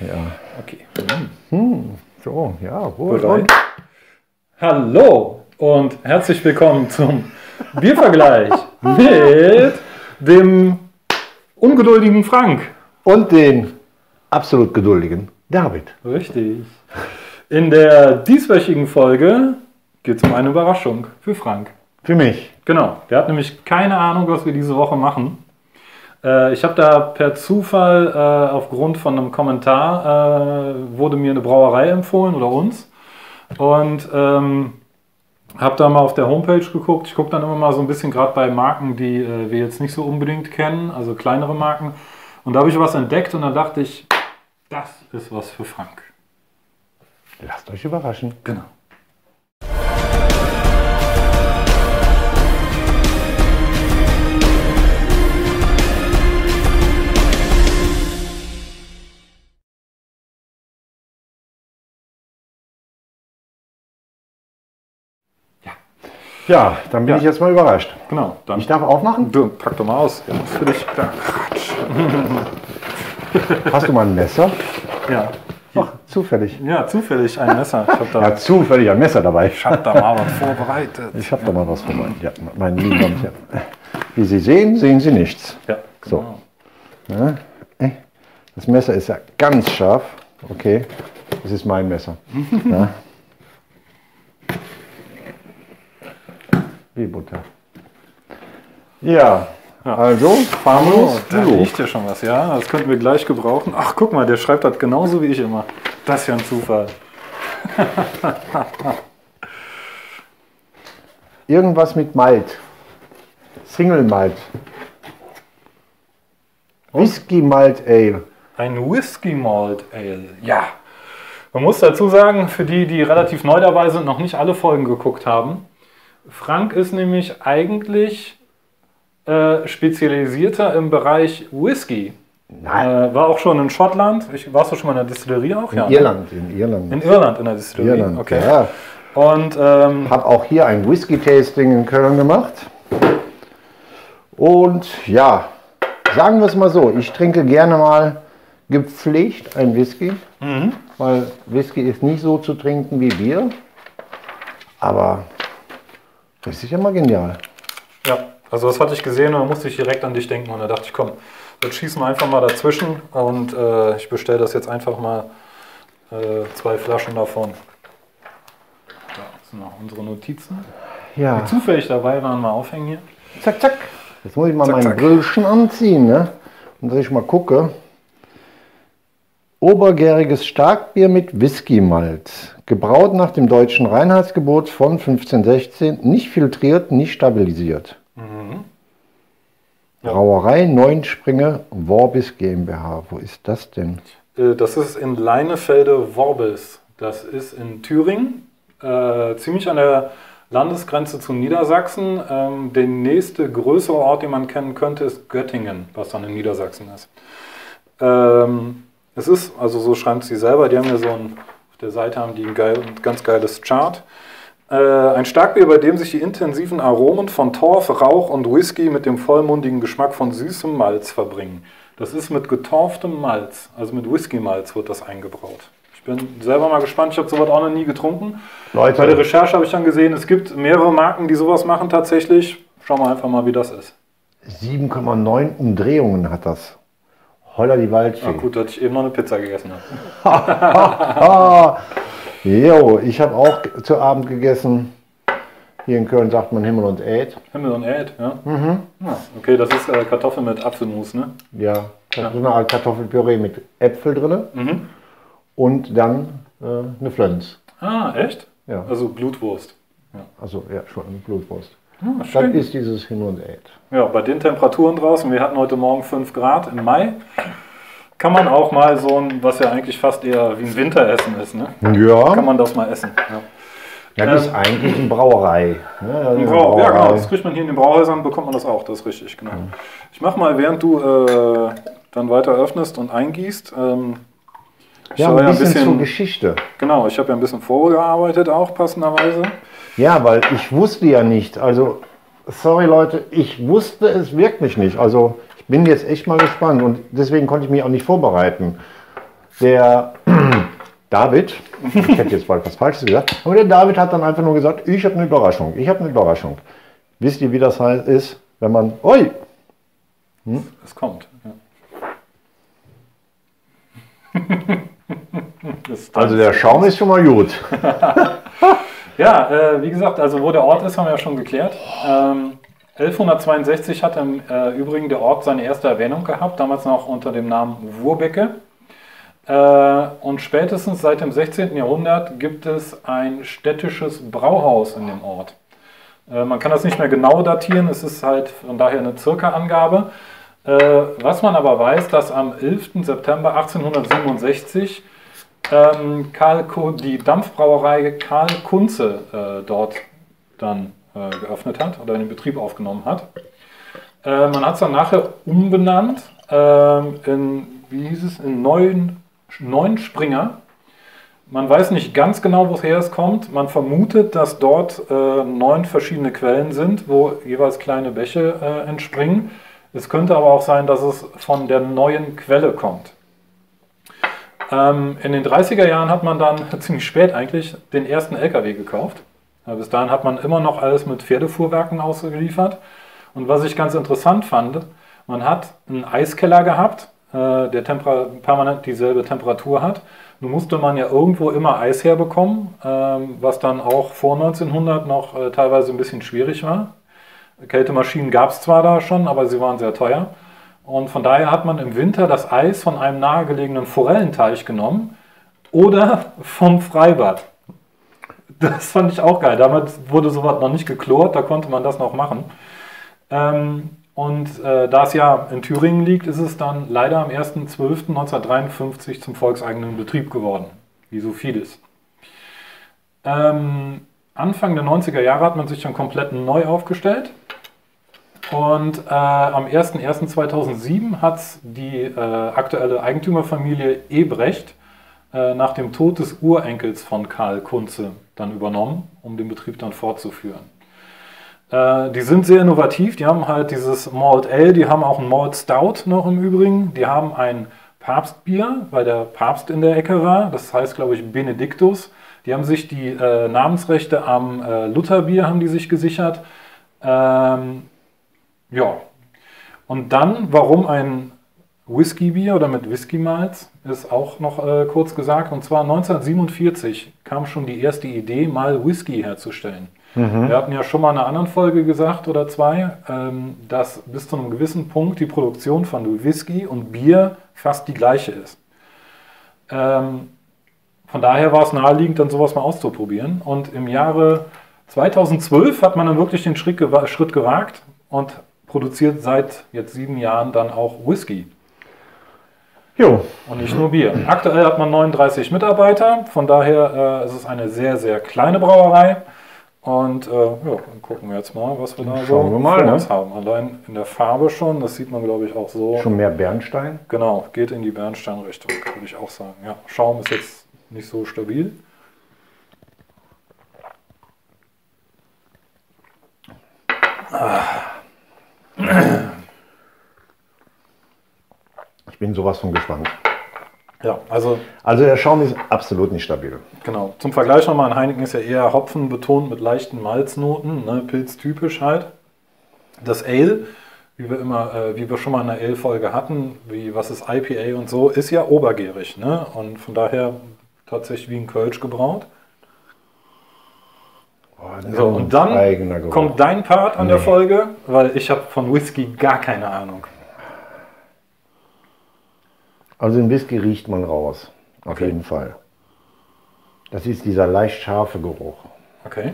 Ja. Okay. So, ja? Und Hallo und herzlich willkommen zum Biervergleich mit dem ungeduldigen Frank. Und den absolut geduldigen David. Richtig. In der dieswöchigen Folge geht es um eine Überraschung für Frank. Für mich. Genau, der hat nämlich keine Ahnung, was wir diese Woche machen. Äh, ich habe da per Zufall äh, aufgrund von einem Kommentar äh, wurde mir eine Brauerei empfohlen oder uns und ähm, habe da mal auf der Homepage geguckt. Ich gucke dann immer mal so ein bisschen gerade bei Marken, die äh, wir jetzt nicht so unbedingt kennen, also kleinere Marken. Und da habe ich was entdeckt und dann dachte ich, das ist was für Frank. Lasst euch überraschen. Genau. Ja, dann bin Ja. ich jetzt mal überrascht. Genau, dann Ich darf aufmachen? du, pack doch mal aus. Ja, für dich. Hast du mal ein Messer? Ja. Ach, zufällig. ja, zufällig ein Messer. Ich habe da, Ja, zufällig ein Messer dabei. ich hab da mal was vorbereitet. Ich habe da mal was meinen, ja, und Herren. Wie Sie sehen, sehen Sie nichts. Ja, So. genau. Ja, äh, Das Messer ist ja ganz scharf. Okay, das ist mein Messer. Ja. Wie Butter. Ja, also fahren wir Oh, los. da riecht ja schon was, ja. Das könnten wir gleich gebrauchen. Ach, guck mal, der schreibt das genauso wie ich immer. Das ist ja ein Zufall. Irgendwas mit Malt. Single Malt. Whisky Malt Ale. Ein Whisky Malt Ale. Ja. Man muss dazu sagen, für die, die relativ neu dabei sind, noch nicht alle Folgen geguckt haben. Frank ist nämlich eigentlich äh, spezialisierter im Bereich Whisky. Nein, Äh, war auch schon in Schottland. Ich, warst du schon mal in der Distillerie auch? in Irland. In Irland. In Irland in der Distillerie. Irland. Okay. Ja. Und ähm, Habe auch hier ein Whisky-Tasting in Köln gemacht. Und ja, sagen wir es mal so, ich trinke gerne mal gepflegt ein Whisky, weil Whisky ist nicht so zu trinken wie Bier. Aber das ist ja mal genial. ja, also das hatte ich gesehen und da musste ich direkt an dich denken und da dachte ich, komm, jetzt schießen wir einfach mal dazwischen und äh, ich bestelle das jetzt einfach mal äh, zwei Flaschen davon. Das sind noch unsere Notizen. Ja, Die zufällig dabei waren, mal aufhängen hier. zack, zack. Jetzt muss ich mal Zack, mein zack. Brillchen anziehen, ne? Und dass ich mal gucke. Obergäriges Starkbier mit Whisky-Malt. Gebraut nach dem deutschen Reinheitsgebot von 1516. Nicht filtriert, nicht stabilisiert. Mhm. Ja. Brauerei Neunspringe Worbis GmbH. Wo ist das denn? Äh, Das ist in Leinefelde-Worbis. Das ist in Thüringen, äh, ziemlich an der Landesgrenze zu Niedersachsen. Ähm, der nächste größere Ort, den man kennen könnte, ist Göttingen, was dann in Niedersachsen ist. Ähm, es ist, also so schreibt sie selber, die haben ja so ein, auf der Seite haben die ein, geil, ein ganz geiles Chart. Äh, ein Starkbier, bei dem sich die intensiven Aromen von Torf, Rauch und Whisky mit dem vollmundigen Geschmack von süßem Malz verbringen. Das ist mit getorftem Malz, also mit Whisky-Malz wird das eingebraut. Ich bin selber mal gespannt, ich habe sowas auch noch nie getrunken. Leute. Bei der Recherche habe ich dann gesehen, es gibt mehrere Marken, die sowas machen tatsächlich. Schauen wir einfach mal, wie das ist. 7,9 Umdrehungen hat das. Holla die Waldfee. Ah, gut, dass ich eben noch eine Pizza gegessen habe. Jo, ich habe auch zu Abend gegessen. Hier in Köln sagt man Himmel und Äd. Himmel und Erd, ja. ja. Okay, das ist äh, Kartoffel mit Apfelmus, ne? Ja, so eine Art Kartoffelpüree mit Äpfel drin Mhm. und dann äh, eine Flönz. Ah, echt? Ja. Also Blutwurst. Also ja, schon eine Blutwurst. Ah, Das schön. ist dieses Hin und Äd. Ja, bei den Temperaturen draußen, wir hatten heute Morgen 5 Grad im Mai, kann man auch mal so ein, was ja eigentlich fast eher wie ein Winteressen ist, ne? Kann Ja, man das mal essen. Ja. ja das ist eigentlich eine Brauerei. ne? Also eine Im Brau ja, genau, Brauerei. das kriegt man hier in den Brauhäusern, bekommt man das auch, das ist richtig, genau. Ich mach mal, während du äh, dann weiter öffnest und eingießt, ähm, ich Ja, soll ein bisschen, zur Geschichte. genau, ich habe ja ein bisschen vorgearbeitet auch passenderweise. Ja, weil ich wusste ja nicht. Also, sorry Leute, ich wusste es wirklich nicht. Also, ich bin jetzt echt mal gespannt und deswegen konnte ich mich auch nicht vorbereiten. der David, ich hätte jetzt mal was Falsches gesagt, aber der David hat dann einfach nur gesagt, ich habe eine Überraschung, ich habe eine Überraschung. Wisst ihr, wie das heißt, ist, wenn man, oi, Es kommt. Ja. Also der Schaum ist schon mal gut. Ja, äh, wie gesagt, also wo der Ort ist, haben wir ja schon geklärt. Ähm, 1162 hat im äh, Übrigen der Ort seine erste Erwähnung gehabt, damals noch unter dem Namen Wurbecke. Äh, und spätestens seit dem 16. Jahrhundert gibt es ein städtisches Brauhaus in dem Ort. Äh, man kann das nicht mehr genau datieren, es ist halt von daher eine Circa-Angabe. Äh, was man aber weiß, dass am 11. September 1867 ähm, Karl die Dampfbrauerei Karl Kunze äh, dort dann äh, geöffnet hat oder in den Betrieb aufgenommen hat. Äh, man hat es dann nachher umbenannt ähm, in, wie hieß es, in Neuen, Neunspringer. Man weiß nicht ganz genau, woher es kommt. Man vermutet, dass dort äh, neun verschiedene Quellen sind, wo jeweils kleine Bäche äh, entspringen. Es könnte aber auch sein, dass es von der neuen Quelle kommt. Ähm, in den 30er Jahren hat man dann ziemlich spät eigentlich den ersten LKW gekauft. Bis dahin hat man immer noch alles mit Pferdefuhrwerken ausgeliefert. Und was ich ganz interessant fand, man hat einen Eiskeller gehabt, äh, der Temper permanent dieselbe Temperatur hat. Nun musste man ja irgendwo immer Eis herbekommen, ähm, was dann auch vor 1900 noch äh, teilweise ein bisschen schwierig war. Kältemaschinen gab es zwar da schon, aber sie waren sehr teuer. Und von daher hat man im Winter das Eis von einem nahegelegenen Forellenteich genommen oder vom Freibad. Das fand ich auch geil. Damals wurde sowas noch nicht geklort, da konnte man das noch machen. Ähm, und äh, da es ja in Thüringen liegt, ist es dann leider am 1.12.1953 zum volkseigenen Betrieb geworden, wie so vieles. Ähm, Anfang der 90er Jahre hat man sich dann komplett neu aufgestellt. Und äh, am 01.01.2007 hat die äh, aktuelle Eigentümerfamilie Ebrecht äh, nach dem Tod des Urenkels von Karl Kunze dann übernommen, um den Betrieb dann fortzuführen. Äh, die sind sehr innovativ, die haben halt dieses Malt Ale, die haben auch ein Malt Stout noch im Übrigen, die haben ein Papstbier, weil der Papst in der Ecke war, das heißt glaube ich Benediktus. Die haben sich die äh, Namensrechte am äh, Lutherbier haben die sich gesichert. Ähm, ja. Und dann, warum ein Whiskybier oder mit Whisky-Malz, ist auch noch äh, kurz gesagt. Und zwar 1947 kam schon die erste Idee, mal Whisky herzustellen. Wir hatten ja schon mal in einer anderen Folge gesagt oder zwei, ähm, dass bis zu einem gewissen Punkt die Produktion von Whisky und Bier fast die gleiche ist. Ähm, von daher war es naheliegend, dann sowas mal auszuprobieren. Und im Jahre 2012 hat man dann wirklich den Schritt, gewa Schritt gewagt und produziert seit jetzt sieben Jahren dann auch Whisky Jo, und nicht nur Bier. Aktuell hat man 39 Mitarbeiter, von daher äh, ist es eine sehr, sehr kleine Brauerei. Und äh, ja, dann gucken wir jetzt mal, was wir da Schauen so wir mal, ne? haben. Allein in der Farbe schon, das sieht man glaube ich auch so. schon mehr Bernstein. Genau, geht in die Bernsteinrichtung, würde ich auch sagen. Ja, Schaum ist jetzt nicht so stabil. Ich bin sowas von gespannt. Ja, also Also der Schaum ist absolut nicht stabil. genau. Zum Vergleich nochmal, ein Heineken ist ja eher Hopfen betont mit leichten Malznoten, ne, pilztypisch halt. Das Ale, wie wir immer, äh, wie wir schon mal in der Ale-Folge hatten, wie was ist IPA und so, ist ja obergärig, ne? Und von daher tatsächlich wie ein Kölsch gebraut. So, und dann kommt dein Part an der Nee. Folge, weil ich habe von Whisky gar keine Ahnung. Also den Whisky riecht man raus. Auf Okay. jeden Fall. Das ist dieser leicht scharfe Geruch. Okay.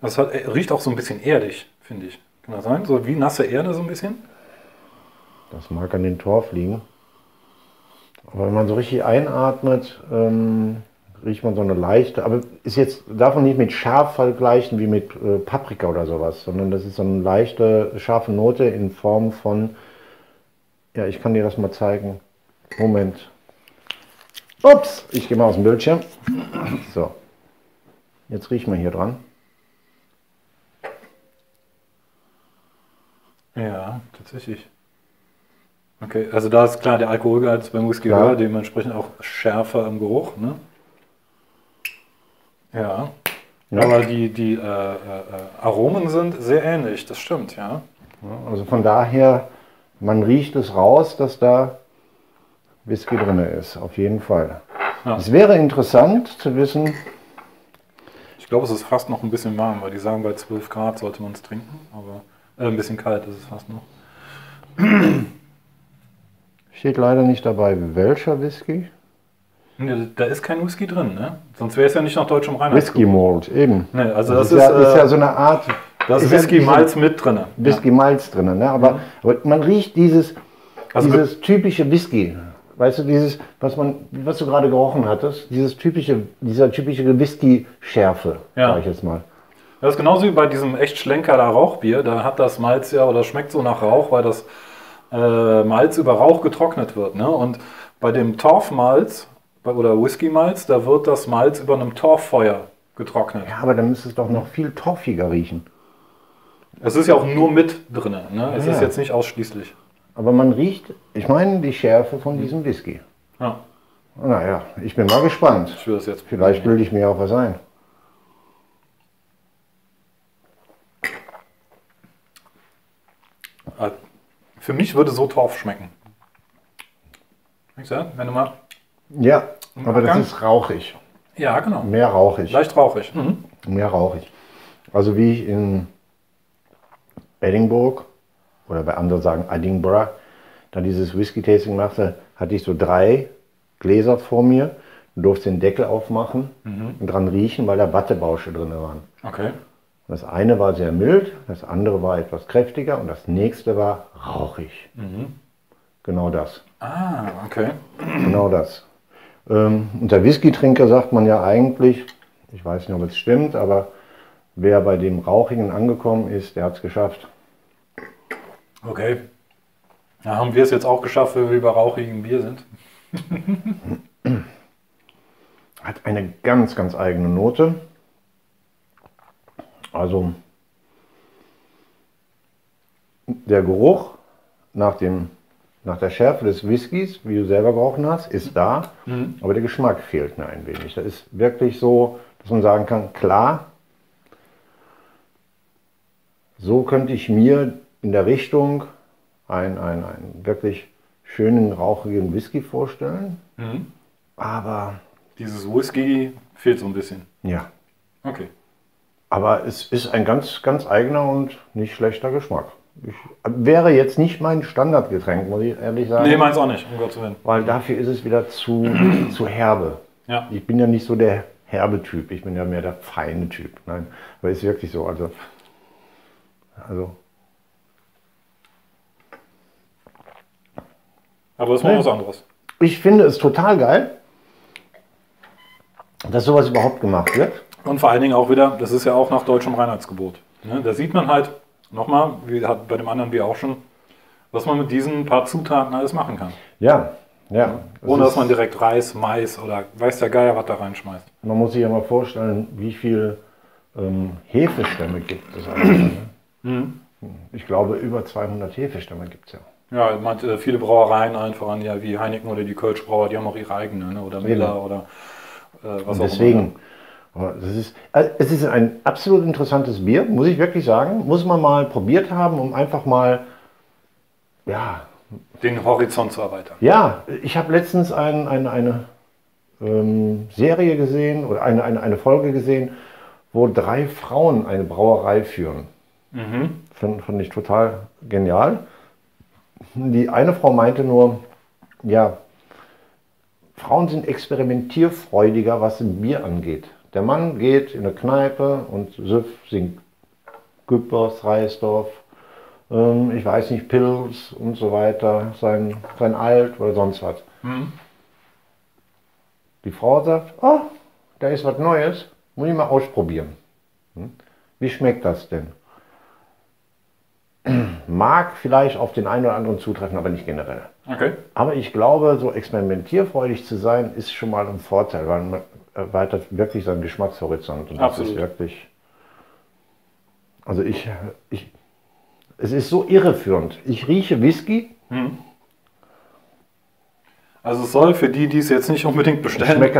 Das hat, äh, riecht auch so ein bisschen erdig, finde ich. Kann das sein? So wie nasse Erde so ein bisschen? Das mag an den Torf liegen. Aber wenn man so richtig einatmet, ähm, riecht man so eine leichte, aber ist jetzt, darf man nicht mit scharf vergleichen wie mit äh, Paprika oder sowas, sondern das ist so eine leichte, scharfe Note in Form von, ja, ich kann dir das mal zeigen. Moment. Ups, ich gehe mal aus dem Bildschirm. So. Jetzt riechen wir hier dran. Ja, tatsächlich. Okay, also da ist klar der Alkoholgehalt beim Whisky höher, dementsprechend auch schärfer im Geruch. Ne? Ja. Ja. Aber die, die äh, äh, Aromen sind sehr ähnlich, das stimmt, ja. Ja, Also von daher, man riecht es raus, dass da Whisky drin ist, auf jeden Fall. Ja. Es wäre interessant zu wissen, Ich glaube, es ist fast noch ein bisschen warm, weil die sagen, bei 12 Grad sollte man es trinken, aber äh, ein bisschen kalt ist es fast noch. steht leider nicht dabei, welcher Whisky. Da ist kein Whisky drin, ne? Sonst wäre es ja nicht nach deutschem Reinheit. Whisky Malt, eben. Nee, also Das, das, ist, ja, ist, ist ja äh, so eine Art das ist Whisky Malz mit drin. Whisky Malz drin, ne? aber, aber man riecht dieses, Also dieses typische Whisky. Weißt du, dieses, was man, was du gerade gerochen hattest, dieses typische, dieser typische Whisky-Schärfe, Ja. sag ich jetzt mal. Das ist genauso wie bei diesem echt Schlenkerler Rauchbier. Da hat das Malz ja oder schmeckt so nach Rauch, weil das äh, Malz über Rauch getrocknet wird. Ne? Und bei dem Torfmalz oder Whisky-Malz, da wird das Malz über einem Torffeuer getrocknet. Ja, aber dann müsste es doch noch viel torfiger riechen. Es ist ja auch nur mit drin. Ne? Es Ja, ist ja. jetzt nicht ausschließlich. Aber man riecht, ich meine, die Schärfe von diesem Whisky. Ja, Naja, ich bin mal gespannt. ich will das jetzt. Vielleicht bilde ich mir auch was ein. Äh, Für mich würde so Torf schmecken. Wenn du mal. Ja, aber das Ganz- ist rauchig. Ja, genau. Mehr rauchig. Leicht rauchig. Mhm. Mehr rauchig. Also wie ich in Edinburgh oder bei anderen sagen Edinburgh, dann dieses Whisky-Tasting machte, hatte ich so drei Gläser vor mir, durfte den Deckel aufmachen und dran riechen, weil da Wattebausche drin waren. Okay. Das eine war sehr mild, das andere war etwas kräftiger und das nächste war rauchig. Genau das. Ah, okay. Genau das. Ähm, unter Whisky-Trinker sagt man ja eigentlich, ich weiß nicht, ob es stimmt, aber wer bei dem Rauchigen angekommen ist, der hat es geschafft. Okay. Ja, haben wir es jetzt auch geschafft, weil wir bei rauchigem Bier sind? Hat eine ganz, ganz eigene Note. Also der Geruch nach, dem, nach der Schärfe des Whiskys, wie du selber gerochen hast, ist da, aber der Geschmack fehlt mir ein wenig. Das ist wirklich so, dass man sagen kann, klar, so könnte ich mir in der Richtung einen, einen, einen wirklich schönen, rauchigen Whisky vorstellen. Aber Dieses Whisky fehlt so ein bisschen. ja, Okay. aber es ist ein ganz, ganz eigener und nicht schlechter Geschmack. Ich, wäre jetzt nicht mein Standardgetränk, muss ich ehrlich sagen. Nee, meins auch nicht, um Gottes Willen. weil dafür ist es wieder zu, zu herbe. Ja. Ich bin ja nicht so der herbe Typ, ich bin ja mehr der feine Typ. Nein, aber ist wirklich so. Also, also Aber das ist mal was anderes. ich finde es total geil, dass sowas überhaupt gemacht wird. Und vor allen Dingen auch wieder, das ist ja auch nach deutschem Reinheitsgebot. Ne? Da sieht man halt, nochmal, wie hat bei dem anderen Bier auch schon, was man mit diesen paar Zutaten alles machen kann. Ja, ja. Ohne dass man direkt Reis, Mais oder weiß der Geier, was da reinschmeißt. Man muss sich ja mal vorstellen, wie viel ähm, Hefestämme gibt es eigentlich. Ne? Ich glaube, über 200 Hefestämme gibt es ja. Ja, man, äh, viele Brauereien einfach an, ja, wie Heineken oder die Kölschbrauer, die haben auch ihre eigene, ne? oder Miller oder äh, was auch Deswegen, aber das ist, also es ist ein absolut interessantes Bier, muss ich wirklich sagen. Muss man mal probiert haben, um einfach mal, ja. Den Horizont zu erweitern. ja, ich habe letztens ein, ein, eine ähm, Serie gesehen oder eine, eine, eine Folge gesehen, wo drei Frauen eine Brauerei führen. Fand, fand ich total genial. Die eine Frau meinte nur, ja, Frauen sind experimentierfreudiger, was ein Bier angeht. Der Mann geht in eine Kneipe und Süff singt Güppers, Reisdorf, ähm, ich weiß nicht, Pils und so weiter, sein, sein Alt oder sonst was. Die Frau sagt, oh, da ist was Neues, muss ich mal ausprobieren. Hm? Wie schmeckt das denn? Mag vielleicht auf den einen oder anderen zutreffen, aber nicht generell. Okay. Aber ich glaube, so experimentierfreudig zu sein, ist schon mal ein Vorteil, weil man erweitert wirklich seinen Geschmackshorizont. Und das Absolut. ist wirklich. Also ich, ich. Es ist so irreführend. Ich rieche Whisky, Also es soll für die, die es jetzt nicht unbedingt bestellen äh,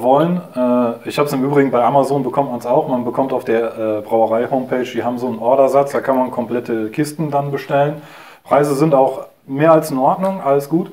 wollen, äh, ich habe es im Übrigen bei Amazon bekommt man es auch. Man bekommt auf der äh, Brauerei-Homepage, die haben so einen Ordersatz, da kann man komplette Kisten dann bestellen. Preise sind auch mehr als in Ordnung, alles gut.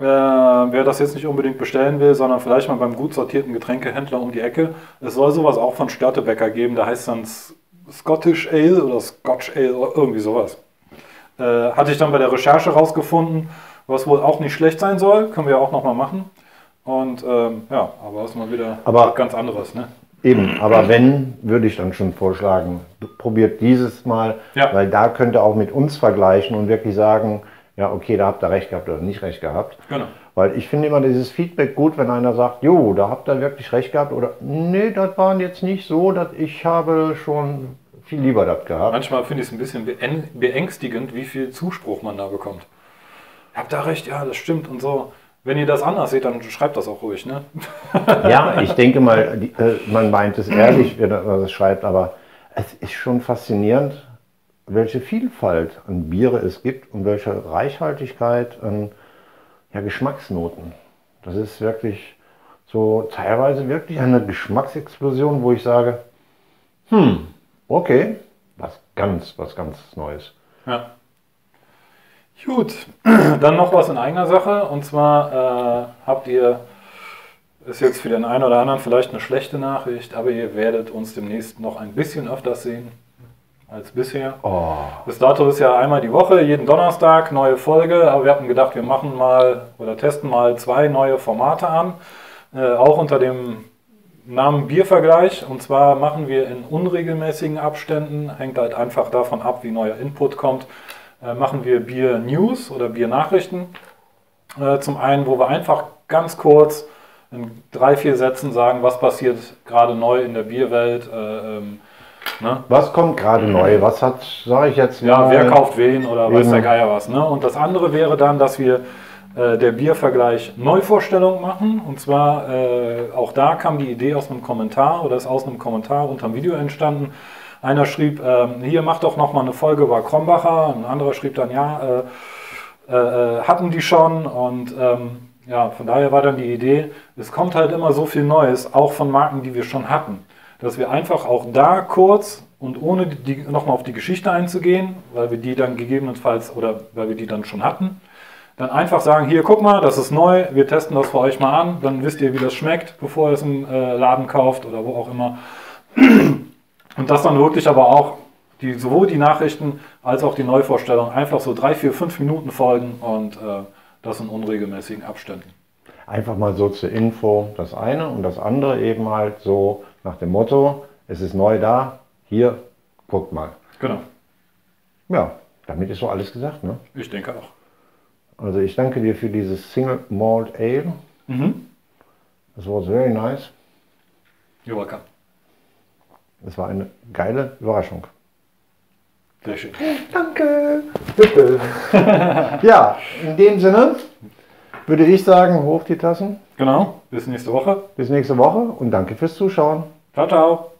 Äh, wer das jetzt nicht unbedingt bestellen will, sondern vielleicht mal beim gut sortierten Getränkehändler um die Ecke, es soll sowas auch von Störtebecker geben, da heißt dann Scottish Ale oder Scotch Ale oder irgendwie sowas. Äh, hatte ich dann bei der Recherche rausgefunden, was wohl auch nicht schlecht sein soll, können wir auch nochmal machen. Und ähm, ja, aber das ist mal wieder Aber- ganz anderes. Ne? Eben, aber wenn, würde ich dann schon vorschlagen, probiert dieses Mal, Ja. weil da könnt ihr auch mit uns vergleichen und wirklich sagen, ja, okay, da habt ihr recht gehabt oder nicht recht gehabt. Genau. Weil ich finde immer dieses Feedback gut, wenn einer sagt, jo, da habt ihr wirklich recht gehabt oder nee, das waren jetzt nicht so, dass ich habe schon viel lieber das gehabt. Manchmal finde ich es ein bisschen beäng- beängstigend, wie viel Zuspruch man da bekommt. Habt da recht, ja, das stimmt und so. Wenn ihr das anders seht, dann schreibt das auch ruhig, ne? Ja, ich denke mal, die, äh, man meint es ehrlich, wenn er das schreibt, aber es ist schon faszinierend, welche Vielfalt an Biere es gibt und welche Reichhaltigkeit an ja, Geschmacksnoten. Das ist wirklich so teilweise wirklich eine Geschmacksexplosion, wo ich sage, hm, okay, was ganz, was ganz Neues. Ja. Gut, dann noch was in eigener Sache. Und zwar äh, habt ihr, ist jetzt für den einen oder anderen vielleicht eine schlechte Nachricht, aber ihr werdet uns demnächst noch ein bisschen öfters sehen als bisher. Oh, Bis dato ist ja einmal die Woche, jeden Donnerstag, neue Folge. Aber wir hatten gedacht, wir machen mal oder testen mal zwei neue Formate an. Äh, auch unter dem Namen Biervergleich. Und zwar machen wir in unregelmäßigen Abständen, hängt halt einfach davon ab, wie neuer Input kommt, äh, machen wir Bier News oder Bier Nachrichten. Äh, zum einen, wo wir einfach ganz kurz in drei, vier Sätzen sagen, was passiert gerade neu in der Bierwelt. Äh, ähm, ne? was kommt gerade neu? Was hat, sage ich jetzt Ja, mal, wer kauft wen oder weiß der Geier was. Ne? Und das andere wäre dann, dass wir äh, der Biervergleich Neuvorstellung machen. Und zwar, äh, auch da kam die Idee aus einem Kommentar oder ist aus einem Kommentar unter dem Video entstanden. Einer schrieb, ähm, hier mach doch noch mal eine Folge über Krombacher. Ein anderer schrieb dann, ja, äh, äh, äh, hatten die schon. Und ähm, ja, von daher war dann die Idee, es kommt halt immer so viel Neues, auch von Marken, die wir schon hatten. Dass wir einfach auch da kurz und ohne nochmal auf die Geschichte einzugehen, weil wir die dann gegebenenfalls oder weil wir die dann schon hatten, dann einfach sagen, hier guck mal, das ist neu, wir testen das für euch mal an, dann wisst ihr, wie das schmeckt, bevor ihr es im äh, Laden kauft oder wo auch immer. Und das dann wirklich aber auch die, sowohl die Nachrichten als auch die Neuvorstellung einfach so drei, vier, fünf Minuten folgen und äh, das in unregelmäßigen Abständen. Einfach mal so zur Info das eine und das andere eben halt so nach dem Motto, es ist neu da, hier, guckt mal. Genau, Ja, damit ist so alles gesagt. Ne? ich denke auch. Also ich danke dir für dieses Single Malt Ale. Mhm. Das was very nice. You're welcome. Es war eine geile Überraschung. Sehr schön. Danke. Bitte. ja, in dem Sinne würde ich sagen, hoch die Tassen. Genau, bis nächste Woche. Bis nächste Woche und danke fürs Zuschauen. Ciao, ciao.